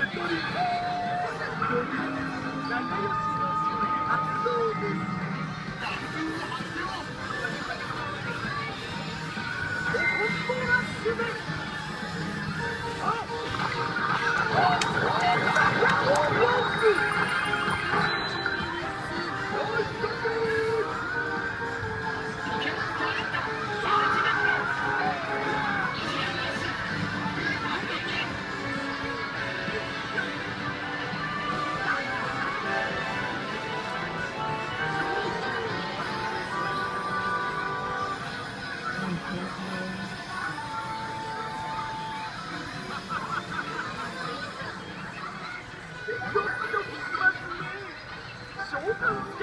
Thank you. Don't